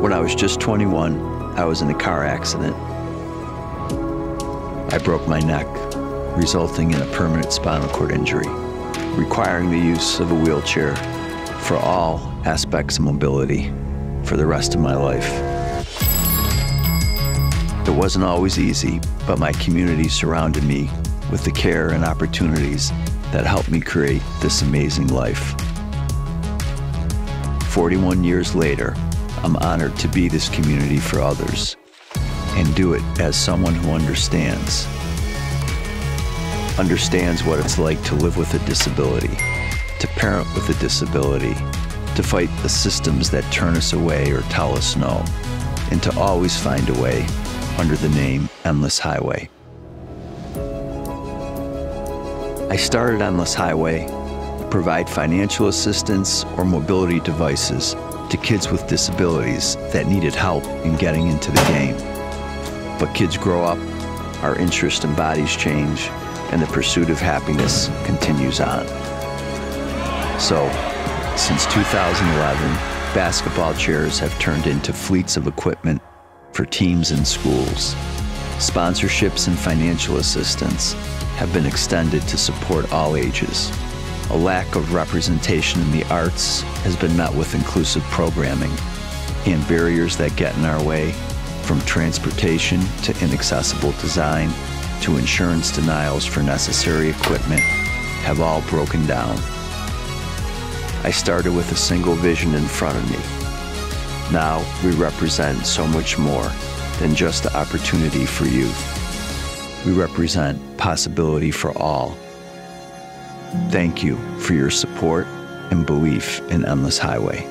When I was just 21, I was in a car accident. I broke my neck, resulting in a permanent spinal cord injury, requiring the use of a wheelchair for all aspects of mobility for the rest of my life. It wasn't always easy, but my community surrounded me with the care and opportunities that helped me create this amazing life. 41 years later, I'm honored to be this community for others and do it as someone who understands. Understands what it's like to live with a disability, to parent with a disability, to fight the systems that turn us away or tell us no, and to always find a way under the name Endless Highway. I started Endless Highway to provide financial assistance or mobility devices to kids with disabilities that needed help in getting into the game. But kids grow up, our interests and bodies change, and the pursuit of happiness continues on. So, since 2011, basketball chairs have turned into fleets of equipment for teams and schools. Sponsorships and financial assistance have been extended to support all ages. A lack of representation in the arts has been met with inclusive programming, and barriers that get in our way, from transportation to inaccessible design to insurance denials for necessary equipment, have all broken down. I started with a single vision in front of me. Now we represent so much more than just the opportunity for youth. We represent possibility for all. Thank you for your support and belief in Endless Highway.